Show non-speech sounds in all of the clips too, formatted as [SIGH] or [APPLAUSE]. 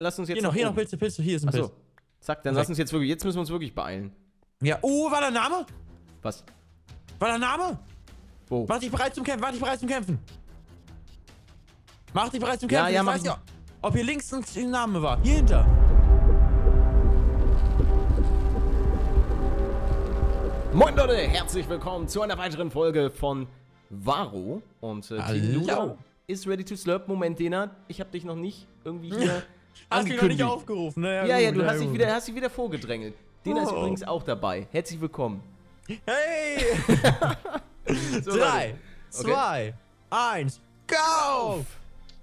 lass uns jetzt Hier noch, hier noch. Pilze, Pilze, hier ist ein Pilz. Achso. Zack, dann Perfekt. lass uns jetzt wirklich, jetzt müssen wir uns wirklich beeilen. Ja, oh, war der Name? Was? War der Name? Wo? Mach dich bereit zum Kämpfen, mach dich bereit zum Kämpfen. Mach dich bereit zum Ja, Kämpfen. ja, ich mach weiß ich. nicht, ob hier links ein Name war. Hier hinter. Moin Leute, herzlich willkommen zu einer weiteren Folge von Varo. Und äh. Team Luda ist ready to slurp. Moment, Dena, ich habe dich noch nicht irgendwie hier [LAUGHS] Hast du noch nicht aufgerufen, ne? Ja, ja, gut, du hast dich, wieder, hast dich wieder vorgedrängelt. Dena ist Oh. übrigens auch dabei. Herzlich willkommen. Hey! [LAUGHS] So, Drei, Leute. zwei, eins, go!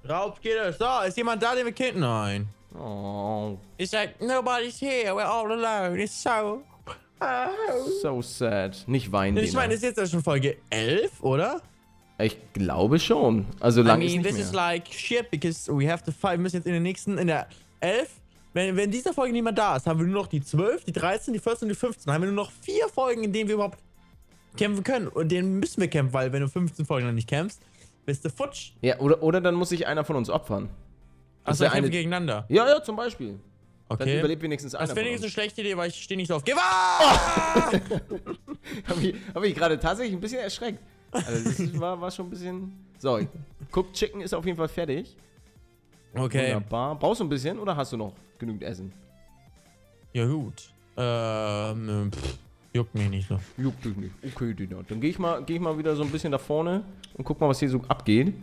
Raub geht es. So, ist jemand da, den wir kennen? Nein. Oh, It's like, nobody's here, we're all alone. It's so... so sad. Nicht weinen, Ich meine, das ist jetzt ja schon Folge 11, oder? Ich glaube schon. Also I lange mean, ist this nicht is mehr. like shit, because we have to fight. Wir müssen jetzt in der nächsten, in der 11, wenn, wenn in dieser Folge niemand da ist, haben wir nur noch die 12, die 13, die 14 und die 15. Dann haben wir nur noch vier Folgen, in denen wir überhaupt kämpfen können. Und denen müssen wir kämpfen, weil wenn du 15 Folgen lang nicht kämpfst, bist du futsch. Ja, oder, oder dann muss sich einer von uns opfern. Kämpfen eine- gegeneinander. Ja, ja, zum Beispiel. Dann Okay. überlebt wenigstens einer Das finde ich eine schlechte Idee, weil ich stehe nicht so auf. Gewahr! [LAUGHS] Habe ich, hab ich gerade tatsächlich ein bisschen erschreckt. Also das war, war schon ein bisschen... So, Cooked Chicken ist auf jeden Fall fertig. Okay. Wunderbar. Brauchst du ein bisschen oder hast du noch genügend Essen? Ja, gut. Ähm, pff, juckt mich nicht so. Juckt dich nicht. Okay, Dina. Dann gehe ich, mal- geh ich mal wieder so ein bisschen da vorne und guck mal, was hier so abgeht.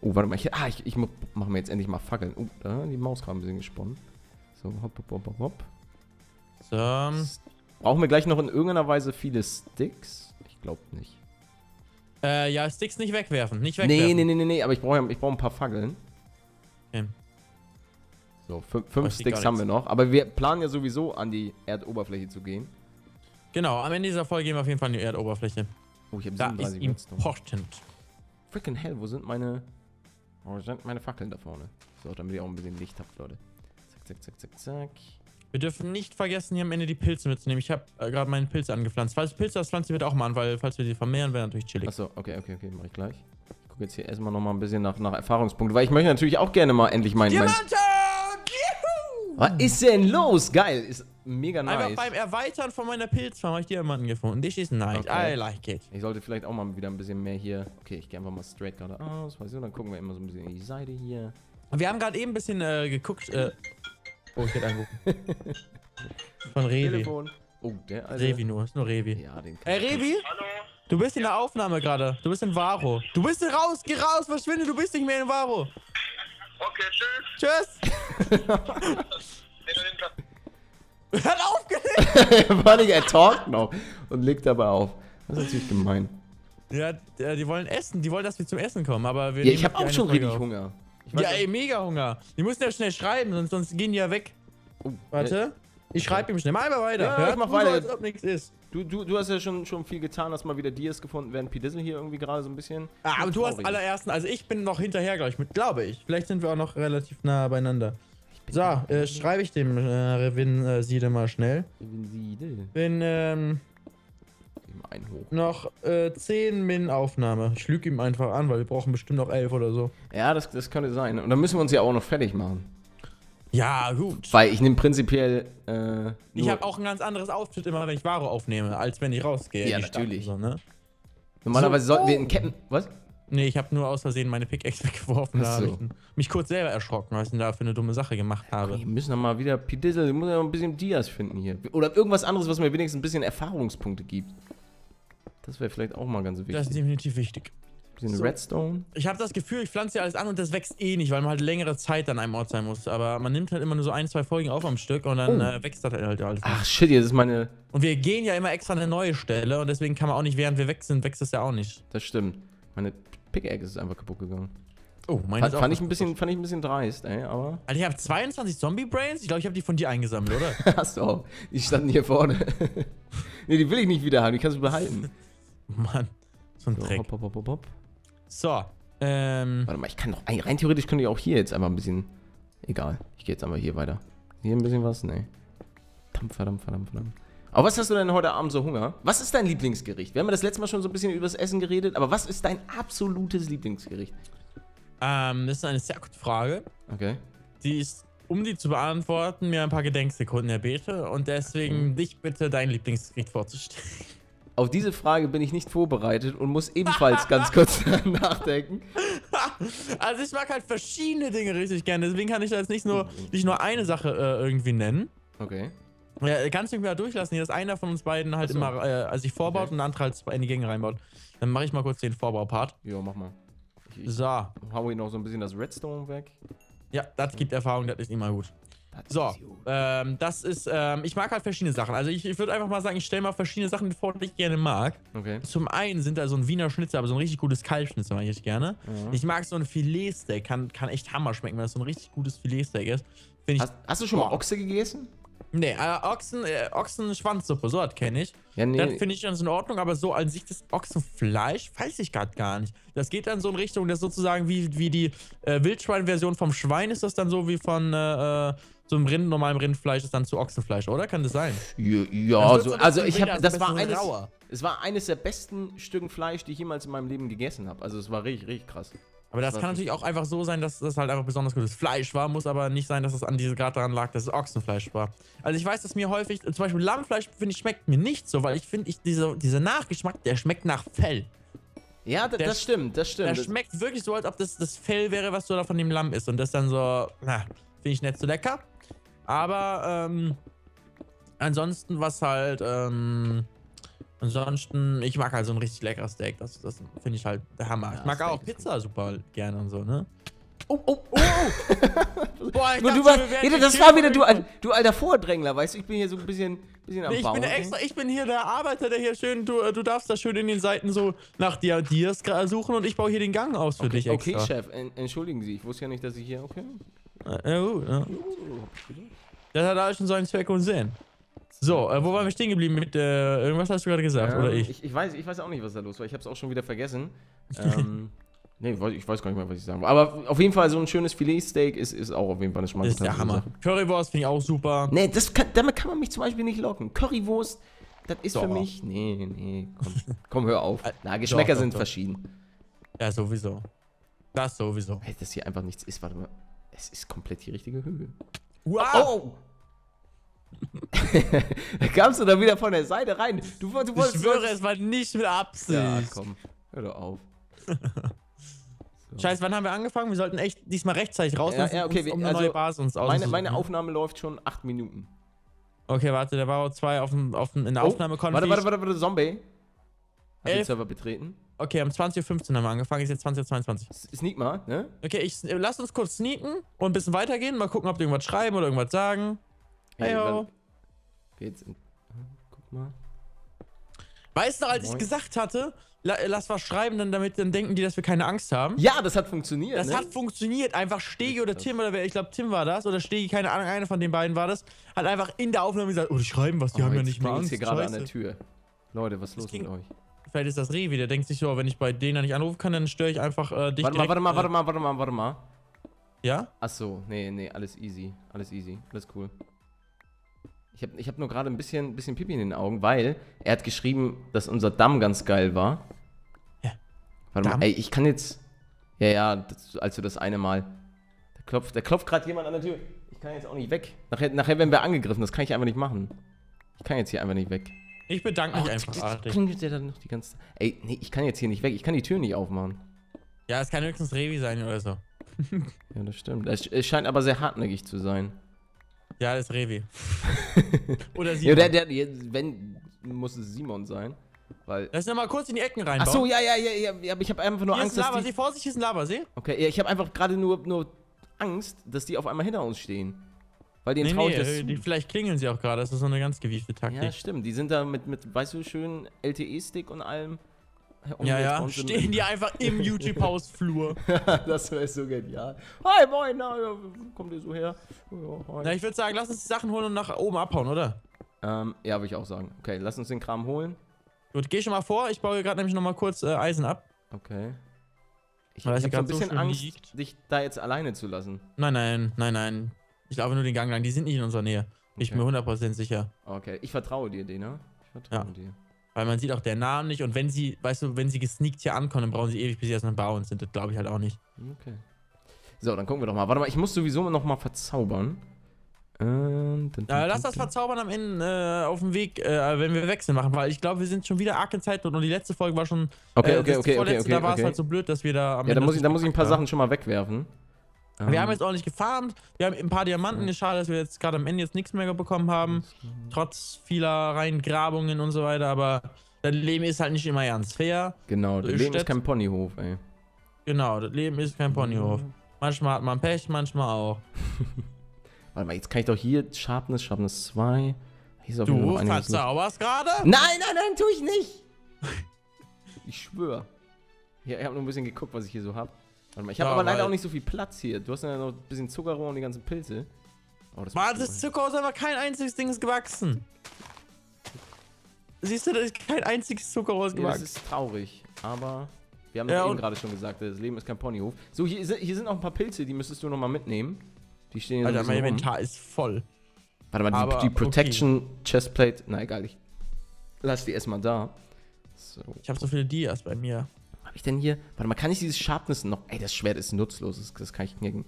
Oh, warte mal. Ich, ah, ich, ich mache mir jetzt endlich mal Fackeln. Oh, da die Maus gerade ein bisschen gesponnen. So, hopp, hopp, hopp, hopp, hopp. So. Brauchen wir gleich noch in irgendeiner Weise viele Sticks? Ich glaube nicht. Äh, ja, Sticks nicht wegwerfen. Nicht wegwerfen. Nee, nee, nee, nee, nee, aber ich brauche ich brauch ein paar Fackeln. Okay. So, fün- fünf ich Sticks haben wir noch. Aber wir planen ja sowieso an die Erdoberfläche zu gehen. Genau, am Ende dieser Folge gehen wir auf jeden Fall an die Erdoberfläche. Oh, ich habe Da ist 37 important. Freaking hell, wo sind meine. Wo sind meine Fackeln da vorne? So, damit ihr auch ein bisschen Licht habt, Leute. Zack, zack, zack, zack, zack. Wir dürfen nicht vergessen, hier am Ende die Pilze mitzunehmen. Ich habe äh, gerade meine Pilze angepflanzt. Falls du Pilze hast, pflanze ich bitte auch mal an, weil falls wir sie vermehren, wäre natürlich chillig. Achso, okay, okay, okay, mach ich gleich. Ich gucke jetzt hier erstmal nochmal ein bisschen nach, nach Erfahrungspunkten, weil ich möchte natürlich auch gerne mal endlich meinen. Mein, Diamanten! Juhu! was ist denn los? Geil, ist mega Einfach nice. beim Erweitern von meiner Pilzfarm habe ich Diamanten gefunden. This is nice. Okay. I like it. Ich sollte vielleicht auch mal wieder ein bisschen mehr hier. Okay, ich gehe einfach mal straight geradeaus, weißt du, dann gucken wir immer so ein bisschen in die Seite hier. Wir haben gerade eben ein bisschen äh, geguckt. Äh, oh, ich werde angerufen. [LAUGHS] Von Revi. Telefon. Oh, der alte. Revi nur, ist nur Revi. Ja, den kann Ey, Revi? Hallo? Du bist in der Aufnahme gerade. Du bist in Varo. Du bist raus, geh raus, verschwinde, du bist nicht mehr in Varo. Okay, tschüss. Tschüss. [LAUGHS] Hinter Hat aufgelegt. [LAUGHS] Vor allem, er talkt noch und legt dabei auf. Das ist natürlich gemein. Ja, die wollen essen. Die wollen, dass wir zum Essen kommen, aber wir Ja, ich habe auch schon richtig auf. Hunger. Ja, ey, mega Hunger. Die müssen ja schnell schreiben, sonst, sonst gehen die ja weg. Oh, Warte. Ich schreibe ihm schnell. Mal mal weiter. Ja, Hör ich mach du weiter. So, als ob nichts ist. Du, du, du hast ja schon, schon viel getan, hast mal wieder Dias gefunden, während P-Dizzle hier irgendwie gerade so ein bisschen. Ah, aber du hast allerersten. Also ich bin noch hinterher gleich mit, glaube ich. Vielleicht sind wir auch noch relativ nah beieinander. So, äh, schreibe ich dem äh, Revin äh, Siede mal schnell. Siedel. Bin ähm, Eben ein hoch. noch äh, 10 Min Aufnahme. Ich lüge ihm einfach an, weil wir brauchen bestimmt noch 11 oder so. Ja, das, das könnte sein. Und dann müssen wir uns ja auch noch fertig machen. Ja, gut. Weil ich nehme prinzipiell. Äh, Ich habe auch ein ganz anderes Outfit immer, wenn ich Ware aufnehme, als wenn ich rausgehe. Ja, natürlich. So, ne? Normalerweise So- sollten wir in Ketten. Was? Nee, ich habe nur aus Versehen meine Pickaxe [LAUGHS] weggeworfen. Da so. ich mich kurz selber erschrocken, was ich denn da für eine dumme Sache gemacht habe. Wir müssen doch mal wieder P-Dizzle. Wir müssen ja noch ein bisschen Dias finden hier. Oder irgendwas anderes, was mir wenigstens ein bisschen Erfahrungspunkte gibt. Das wäre vielleicht auch mal ganz wichtig. Das ist definitiv wichtig. bisschen so. Redstone. Ich habe das Gefühl, ich pflanze ja alles an und das wächst eh nicht, weil man halt längere Zeit an einem Ort sein muss. Aber man nimmt halt immer nur so ein, zwei Folgen auf am Stück und dann Oh. äh, wächst das halt alles. nicht. Ach shit, jetzt ist meine. Und wir gehen ja immer extra an eine neue Stelle und deswegen kann man auch nicht, während wir weg sind, wächst es ja auch nicht. Das stimmt. Meine Pickaxe ist einfach kaputt gegangen. Oh, meine Fand, fand, ich ein bisschen, fand ich ein bisschen dreist, ey, aber. Alter, ich habe 22 Zombie-Brains? Ich glaube, ich habe die von dir eingesammelt, oder? [LAUGHS] Hast du auch. Die standen hier vorne. [LAUGHS] nee, die will ich nicht wieder haben, die kannst du behalten. Mann, so ein So, Dreck. hopp, hopp, hopp, hopp. So, ähm, Warte mal, ich kann doch. eigentlich- Rein theoretisch könnte ich auch hier jetzt einfach ein bisschen. Egal. Ich gehe jetzt einfach hier weiter. Hier ein bisschen was? Nee. Verdammt, verdammt, verdammt, verdammt. Aber was hast du denn heute Abend so Hunger? Was ist dein Lieblingsgericht? Wir haben ja das letzte Mal schon so ein bisschen über das Essen geredet, aber was ist dein absolutes Lieblingsgericht? ähm, das ist eine sehr gute Frage. Okay. Die ist um die zu beantworten, mir ein paar Gedenksekunden erbete und deswegen mhm. dich bitte dein Lieblingsgericht vorzustellen. Auf diese Frage bin ich nicht vorbereitet und muss ebenfalls ganz kurz [LAUGHS] [LAUGHS] nachdenken. Also ich mag halt verschiedene Dinge richtig gerne, deswegen kann ich da jetzt nicht nur, nicht nur eine Sache äh, irgendwie nennen. Okay. Ja, kannst du irgendwie mal durchlassen, dass einer von uns beiden halt so. immer äh, sich vorbaut okay. und der andere halt in die Gänge reinbaut. Dann mache ich mal kurz den Vorbaupart. Ja, mach mal. Ich, so. Hau ich noch so ein bisschen das Redstone weg. Ja, das gibt Erfahrung, das ist immer gut. So, ähm, das ist, ähm, ich mag halt verschiedene Sachen. Also ich, ich würde einfach mal sagen, ich stelle mal verschiedene Sachen vor, die ich gerne mag. Okay. Zum einen sind da so ein Wiener Schnitzel, aber so ein richtig gutes Kalbschnitzel mag ich gerne. Mhm. Ich mag so ein Filetsteak, kann, kann echt Hammer schmecken, wenn das so ein richtig gutes Filetsteak ist. Hast, hast, du schon mal Ochse gegessen? Nee, äh, Ochsen, äh, Ochsenschwanzsuppe, so das kenne ich. Ja, nee. Das finde ich ganz in Ordnung, aber so an sich das Ochsenfleisch weiß ich gerade gar nicht. Das geht dann so in Richtung, das sozusagen wie, wie die äh, Wildschwein-Version vom Schwein ist das dann so wie von äh, äh so einem Rind, normalem Rindfleisch ist dann zu Ochsenfleisch, oder? Kann das sein? Ja, ja so, also ich habe, das war eines, es war eines der besten Stücken Fleisch, die ich jemals in meinem Leben gegessen habe. Also es war richtig, richtig krass. Aber das, das kann natürlich auch einfach so sein, dass das halt einfach besonders gutes Fleisch war. Muss aber nicht sein, dass es an diese gerade daran lag, dass es Ochsenfleisch war. Also ich weiß, dass mir häufig, zum Beispiel Lammfleisch, finde ich, schmeckt mir nicht so, weil ich finde, ich, diese, dieser Nachgeschmack, der schmeckt nach Fell. Ja, der, das stimmt, das stimmt. Der schmeckt wirklich so, als ob das das Fell wäre, was so da von dem Lamm ist. Und das dann so, na, finde ich nicht so lecker. Aber, ähm, ansonsten, was halt, ähm, Ansonsten, ich mag halt so ein richtig leckeres Steak. Das, das finde ich halt der Hammer. Ja, ich mag Steak auch Pizza super gerne und so, ne? Oh, oh, oh! [LAUGHS] Boah, ich dachte, du war, ja, das war wieder du, du alter Vordrängler, weißt du? Ich bin hier so ein bisschen, bisschen am nee, ich Bauen. Bin extra, ich bin hier der Arbeiter, der hier schön, du, du darfst da schön in den Seiten so nach Dias suchen und ich baue hier den Gang aus für okay, dich extra. Okay, Chef, entschuldigen Sie, ich wusste ja nicht, dass ich hier, okay. Ja, gut, ja. Das hat alles schon seinen Zweck und Sinn. So, äh, wo waren wir stehen geblieben mit, äh, irgendwas hast du gerade gesagt, ähm, oder ich? ich? ich? weiß, ich weiß auch nicht, was da los war. Ich habe es auch schon wieder vergessen. [LAUGHS] ähm, nee, ich weiß gar nicht mehr, was ich sagen wollte. Aber auf jeden Fall so ein schönes Filetsteak ist, ist auch auf jeden Fall eine schmale Das ist der Hammer. Currywurst finde ich auch super. Nee, das kann, damit kann man mich zum Beispiel nicht locken. Currywurst, das ist doch. für mich... Nee, nee, komm, [LAUGHS] komm hör auf. Na, Geschmäcker doch, doch, sind verschieden. Ja, sowieso. Das sowieso. Hey, das hier einfach nichts ist, warte mal. Es ist komplett die richtige Höhe. Wow! Oh! da [LAUGHS] kamst du da wieder von der Seite rein. Du, du ich schwöre, es war nicht mit Absicht. Ja, komm. Hör doch auf. [LAUGHS] so. Scheiße, wann haben wir angefangen? Wir sollten echt diesmal rechtzeitig raus, ja, ja, okay, um eine also neue Basis uns meine, meine Aufnahme läuft schon acht Minuten. Okay, warte, der war zwei auf, dem, auf dem, in der oh, Aufnahme Warte, warte, warte, warte, Zombie. Hat den Server betreten. Okay, um 20.15 Uhr haben wir angefangen, ist jetzt 20.22 Uhr. Sneak mal, ne? Okay, ich, lass uns kurz sneaken und ein bisschen weitergehen, mal gucken, ob die irgendwas schreiben oder irgendwas sagen. Hey, hey Geht's in. Guck mal. Weißt du, als Moin. ich gesagt hatte, lass was schreiben, dann damit dann denken die, dass wir keine Angst haben. Ja, das hat funktioniert. Das ne? hat funktioniert. Einfach Stegi oder Tim oder wer, ich glaube Tim war das oder Stegi, keine Ahnung, einer von den beiden war das, hat einfach in der Aufnahme gesagt, oh, die schreiben was, die oh, haben ja nicht mal Angst. hier gerade an der Tür. Leute, was ist los mit euch? Vielleicht ist das Revi, der denkt sich so, wenn ich bei denen nicht anrufen kann, dann störe ich einfach äh, dich Warte mal, warte mal, äh, warte mal, warte mal, warte mal. Ja? Achso, nee, nee, alles easy. Alles easy. Alles cool. Ich habe ich hab nur gerade ein bisschen, bisschen Pipi in den Augen, weil er hat geschrieben, dass unser Damm ganz geil war. Ja. Warte Damm? mal, ey, ich kann jetzt. Ja, ja, das, also das eine Mal. Da klopft, da klopft gerade jemand an der Tür. Ich kann jetzt auch nicht weg. Nachher, nachher werden wir angegriffen, das kann ich einfach nicht machen. Ich kann jetzt hier einfach nicht weg. Ich bedanke mich oh, einfach artig. Klingelt der dann noch die ganze Ey, nee, ich kann jetzt hier nicht weg. Ich kann die Tür nicht aufmachen. Ja, es kann höchstens Revi sein oder so. ja, das stimmt. Es, es scheint aber sehr hartnäckig zu sein. Ja, das ist Revi. [LAUGHS] Oder Simon. Ja, der, der, wenn, muss es Simon sein. Weil Lass uns mal kurz in die Ecken rein. Achso, ja, ja, ja, ja, aber ich habe einfach nur hier Angst, ist ein Lava, dass die... Vorsicht, hier ist ein Lava, Okay, ja, ich habe einfach gerade nur, nur Angst, dass die auf einmal hinter uns stehen. Weil denen nee, traue ich nee, das die, Vielleicht klingeln sie auch gerade, das ist so eine ganz gewiefte Taktik. Ja, stimmt, die sind da mit, mit weißt du, schön LTE-Stick und allem. Um ja, ja, stehen die einfach im [LAUGHS] YouTube-Hausflur. [LAUGHS] das wäre so genial. Hi, moin, na, kommt ihr so her? Ja, na, ich würde sagen, lass uns die Sachen holen und nach oben abhauen, oder? Ähm, ja, würde ich auch sagen. Okay, lass uns den Kram holen. Gut, geh schon mal vor. Ich baue gerade nämlich noch mal kurz äh, Eisen ab. Okay. Ich, habe so ein bisschen so Angst, liegt. dich da jetzt alleine zu lassen. Nein, nein, nein, nein. Ich laufe nur den Gang lang. Die sind nicht in unserer Nähe. Okay. Ich bin mir 100% sicher. Okay, ich vertraue dir, Dina. Ich vertraue ja. dir. Weil man sieht auch der Namen nicht und wenn sie, weißt du, wenn sie gesneakt hier ankommen, dann brauchen sie ewig, bis sie erstmal bauen sind. Das glaube ich halt auch nicht. Okay. So, dann gucken wir doch mal. Warte mal, ich muss sowieso noch mal verzaubern. Ähm, dun, äh, lass das Verzaubern am Ende äh, auf dem Weg, äh, wenn wir wechseln machen, weil ich glaube, wir sind schon wieder arg in Zeit und die letzte Folge war schon. Okay, okay, okay, okay, okay. Da war es okay. halt so blöd, dass wir da am Ja, da muss, ich, da muss ich ein paar Sachen schon mal wegwerfen. Wir um. haben ähm. jetzt ordentlich gefarmt, wir haben ein paar Diamanten. Ist schade, dass wir jetzt gerade am Ende jetzt nichts mehr bekommen haben. Trotz vieler Reingrabungen und so weiter, aber das Leben ist halt nicht immer ernst fair. Genau, das Leben ist kein Ponyhof, ey. Genau, das Leben ist kein Ponyhof. Manchmal hat man Pech, manchmal auch. [LAUGHS] Warte mal, jetzt kann ich doch hier Sharpness, Sharpness 2. Hier ist auf du verzauberst gerade? Nein, nein, nein, tue ich nicht. [LAUGHS] ich schwöre. Ja, ich habe nur ein bisschen geguckt, was ich hier so habe. Warte mal, ich habe ja, aber leider auch nicht so viel Platz hier. Du hast ja noch ein bisschen Zuckerrohr und die ganzen Pilze. Oh, das Mann, das Zuckerrohr ist einfach kein einziges Ding ist gewachsen. Siehst du, da ist kein einziges Zuckerrohr gewachsen. Ja, das ist traurig, aber wir haben ja, eben gerade schon gesagt, das Leben ist kein Ponyhof. So, hier, hier sind auch ein paar Pilze, die müsstest du nochmal mitnehmen. Die stehen hier Alter, so mein. Inventar ist voll. Warte mal, die, die, Protection okay. Chestplate. Na egal, ich lass die erstmal da. So. Ich habe so viele Dias bei mir. Was hab ich denn hier? Warte mal, kann ich dieses Sharpness noch. Ey, das Schwert ist nutzlos, das, das kann ich knicken.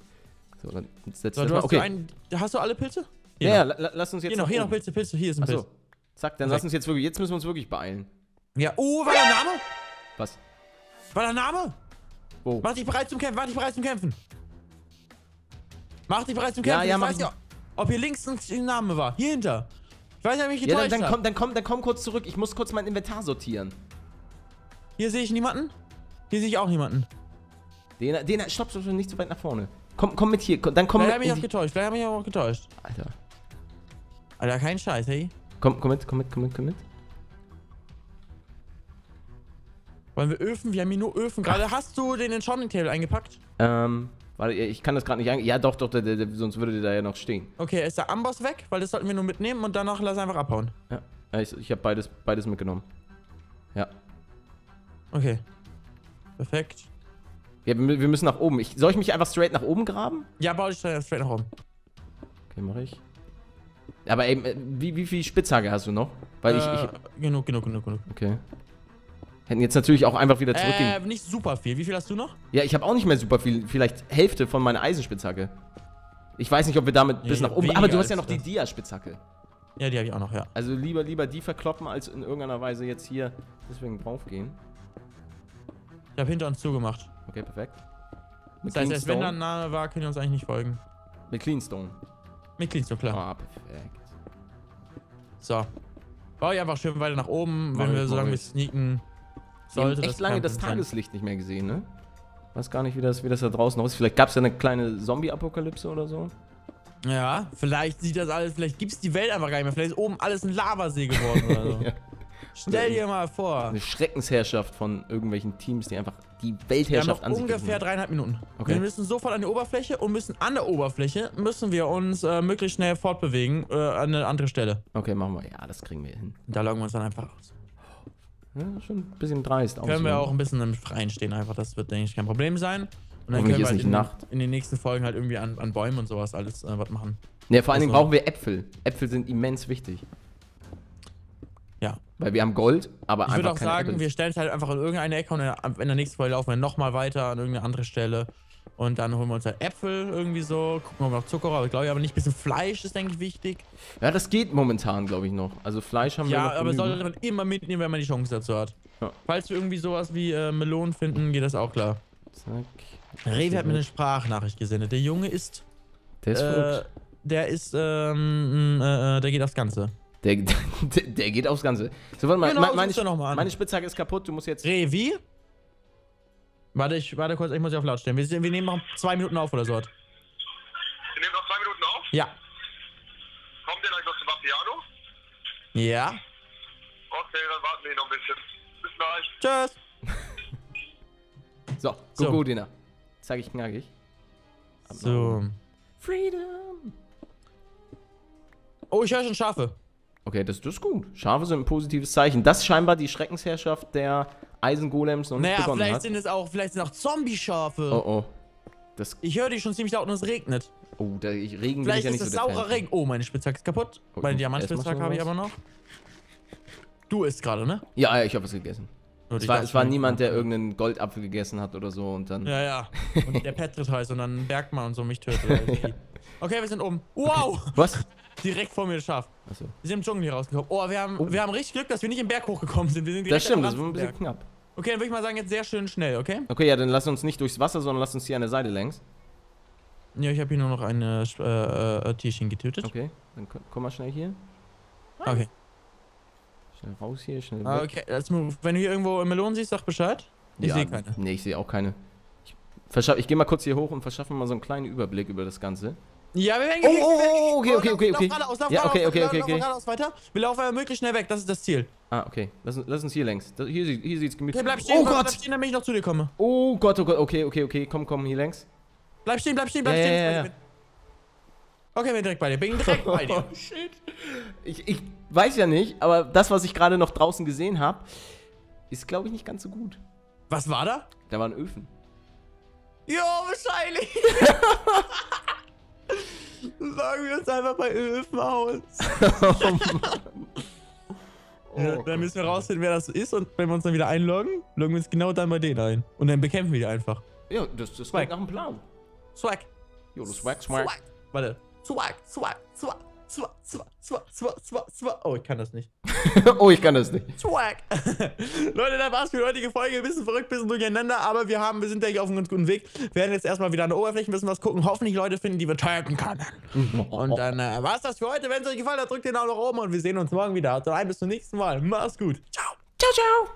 So, dann setz so, du hast, okay. einen, hast du alle Pilze? Hier ja, ja, lass uns jetzt. Hier noch, hier noch Pilze, Pilze, hier ist ein Pilz. Achso. Zack, dann okay. lass uns jetzt wirklich. Jetzt müssen wir uns wirklich beeilen. Ja, oh, war der Name? Was? War der Name? Wo? Mach dich bereit zum Kämpfen, mach dich bereit zum Kämpfen. Mach dich bereit zum Kämpfen. Ja, ja, ich weiß nicht, ob hier links ein Name war. Hier hinter. Ich weiß nicht, ob ich getäuscht ja, dann, dann, komm, dann, komm, dann komm kurz zurück. Ich muss kurz mein Inventar sortieren. Hier sehe ich niemanden. Hier sehe ich auch niemanden. Den, den, stopp, stopp, nicht so weit nach vorne. Komm, komm mit hier. Dann komm Vielleicht habe ich auch getäuscht. Vielleicht habe ich auch getäuscht. Alter. Alter, kein Scheiß, hey. Komm, komm mit, komm mit, komm mit, komm mit. Wollen wir Öfen? Wir haben hier nur Öfen. Gerade hast du den Enchanting Table eingepackt? Ähm, Warte, ich kann das gerade nicht ein. Ja, doch, doch, der, der, sonst würde der da ja noch stehen. Okay, ist der Amboss weg? Weil das sollten wir nur mitnehmen und danach lass einfach abhauen. Ja, ich, ich habe beides, beides mitgenommen. Ja. Okay. Perfekt. Ja, wir, wir, müssen nach oben. Ich, soll ich mich einfach straight nach oben graben? Ja, baue ich straight nach oben. Okay, mache ich. Aber eben, äh, wie, wie viel Spitzhacke hast du noch? Weil äh, ich, ich. Genug, genug, genug, genug. Okay. Hätten jetzt natürlich auch einfach wieder zurückgehen. Äh, nicht super viel. Wie viel hast du noch? Ja, ich habe auch nicht mehr super viel. Vielleicht Hälfte von meiner Eisenspitzhacke. Ich weiß nicht, ob wir damit ja, bis nach oben... Aber du hast ja noch die Dia-Spitzhacke. Ja, die habe ich auch noch, ja. Also lieber, lieber die verkloppen, als in irgendeiner Weise jetzt hier deswegen draufgehen. Ich habe hinter uns zugemacht. Okay, perfekt. Mit das heißt, erst wenn da ein Name war, können wir uns eigentlich nicht folgen. Mit Cleanstone. Mit Cleanstone, klar. Ah, perfekt. So. Bau ich einfach schön weiter nach oben, wenn wir so lange sneaken. Sollte wir haben echt lange das Tageslicht nicht mehr gesehen, ne? Weiß gar nicht, wie das, wie das da draußen aussieht. Vielleicht gab es ja eine kleine Zombie-Apokalypse oder so. Ja, vielleicht sieht das alles, vielleicht gibt es die Welt einfach gar nicht mehr. Vielleicht ist oben alles ein Lavasee geworden oder [LAUGHS] so. ja. Stell dir mal vor. Eine Schreckensherrschaft von irgendwelchen Teams, die einfach die Weltherrschaft an sich ungefähr dreieinhalb Minuten. Okay. Wir müssen sofort an die Oberfläche und müssen an der Oberfläche müssen wir uns äh, möglichst schnell fortbewegen äh, an eine andere Stelle. Okay, machen wir. Ja, das kriegen wir hin. Da loggen wir uns dann einfach aus. Ja, schon ein bisschen dreist aus. Können wir auch ein bisschen im Freien stehen einfach, das wird, denke ich, kein Problem sein. Und dann können wir halt in, Nacht. in den nächsten Folgen halt irgendwie an, an Bäumen und sowas alles äh, was machen. Ja, vor allen Dingen brauchen wir Äpfel. Äpfel sind immens wichtig. Weil wir haben Gold, aber ich einfach. Ich würde auch sagen, Äpfel. wir stellen es halt einfach in irgendeine Ecke und in der nächsten Folge laufen wir nochmal weiter an irgendeine andere Stelle. Und dann holen wir uns halt Äpfel irgendwie so, gucken, ob wir noch Zucker haben. Ich glaube aber nicht. Ein bisschen Fleisch ist, denke ich, wichtig. Ja, das geht momentan, glaube ich, noch. Also Fleisch haben ja, wir noch. Ja, aber sollte man immer mitnehmen, wenn man die Chance dazu hat. Ja. Falls wir irgendwie sowas wie äh, Melonen finden, geht das auch klar. Zack. Rewe hat mir eine Sprachnachricht gesendet. Der Junge ist. Der ist äh, Der ist, ähm, äh, der geht aufs Ganze. Der, [LAUGHS] der, der geht aufs Ganze. So, warte mal, genau, meine, meine Spitzhacke ist kaputt, du musst jetzt. Revi? Warte, ich warte kurz, ich muss sie auf laut stellen. Wir, wir nehmen noch zwei Minuten auf oder so. Wir nehmen noch zwei Minuten auf? Ja. Kommt ihr gleich noch zum Vapiano? Ja. Okay, dann warten wir noch ein bisschen. Bis gleich. Tschüss. so, so. gut, Dina. Zeig ich knackig. So. Freedom. Oh, ich höre schon Schafe. Okay, das, das ist gut. Schafe sind ein positives Zeichen. Das ist scheinbar die Schreckensherrschaft der Eisengolems noch nicht naja, begonnen vielleicht hat. sind es auch, vielleicht sind auch Zombie-Schafe. Oh, oh. Das ich höre die schon ziemlich laut und es regnet. Oh, da, ich, Regen Vielleicht ja ist es so saurer Regen. Oh, meine Spitzhacke ist kaputt. Oh, meine Diamantspitzhacke habe ich aber noch. Du isst gerade, ne? Ja, ich habe was gegessen. Es war, es war niemand, der irgendeinen Goldapfel gegessen hat oder so und dann. Ja, ja. [LAUGHS] Und der Petrit heißt und dann Bergmann und so mich tötet. [LAUGHS] okay, wir sind oben. Wow! Okay. Was? Direkt vor mir geschafft. Achso. Wir sind im Dschungel hier rausgekommen. Oh, wir haben, oh. wir haben richtig Glück, dass wir nicht im Berg hochgekommen sind. Wir sind direkt Das stimmt, das war ein bisschen knapp. Okay, dann würde ich mal sagen, jetzt sehr schön schnell, okay? Okay, ja, dann lass uns nicht durchs Wasser, sondern lass uns hier an der Seite längs. Ja, ich habe hier nur noch ein äh, äh, Tierchen getötet. Okay, dann komm mal schnell hier. Okay. Schnell raus hier, schnell weg. Okay, let's move. Wenn du hier irgendwo Melonen siehst, sag Bescheid. Ich ja, sehe keine. Nee, ich sehe auch keine. Ich, ich gehe mal kurz hier hoch und verschaffe mal so einen kleinen Überblick über das Ganze. Ja, wir werden Oh, oh, oh, okay, okay, okay, okay. Lauf okay. ja, okay, okay, okay, okay. weiter. Wir laufen aber möglichst schnell weg, das ist das Ziel. Ah, okay. Lass, lass uns hier längs. Das, hier, hier sieht's gemütlich aus. Okay, bleib stehen, oh Gott. bleib stehen, damit ich noch zu dir komme. Oh Gott, oh Gott, okay, okay, okay. Komm, komm, hier längs. Bleib stehen, bleib stehen, bleib ja, stehen. Ja, ja, ja. Okay, bin direkt bei dir. Bin direkt bei dir. Oh, shit. Ich, ich weiß ja nicht, aber das, was ich gerade noch draußen gesehen habe, ist, glaube ich, nicht ganz so gut. Was war da? Da waren Öfen. Jo, wahrscheinlich. Sagen wir uns einfach bei aus. [LAUGHS] oh, ja, dann müssen wir rausfinden, wer das ist und wenn wir uns dann wieder einloggen, loggen wir uns genau dann bei denen ein. Und dann bekämpfen wir die einfach. Ja, das, das Swag. nach dem Plan. Swag. Jo, das Swag, Swag. Swag. Warte. Swag, Swag, Swag. Swag, Swag, Swag, Swag, Swag, Swag. Oh, ich kann das nicht. [LAUGHS] oh, ich kann das nicht. Swag. [LAUGHS] Leute, da war's für die heutige Folge. Ein bisschen verrückt, ein bisschen durcheinander, aber wir haben, wir sind ja auf einem ganz guten Weg. Wir werden jetzt erstmal wieder an der Oberfläche ein bisschen was gucken. Hoffentlich Leute finden, die wir töten können. und dann äh, war's das für heute. Wenn es euch gefallen hat, drückt den Daumen nach oben und wir sehen uns morgen wieder. Also ein bis zum nächsten Mal. Mach's gut. Ciao. Ciao, ciao.